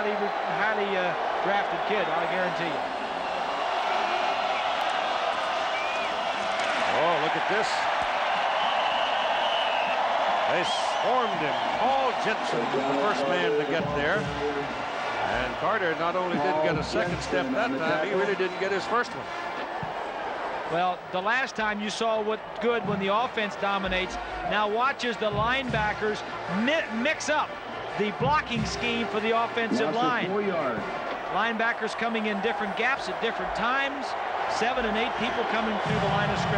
highly, highly uh, drafted kid, I guarantee you. Oh, look at this. They swarmed him. Paul Jensen was the first man to get there. And Carter not only didn't get a second step that time, he really didn't get his first one. Well, the last time you saw what good when the offense dominates. Now watch as the linebackers mix up the blocking scheme for the offensive line. Linebackers coming in different gaps at different times. Seven and eight people coming through the line of scrimmage.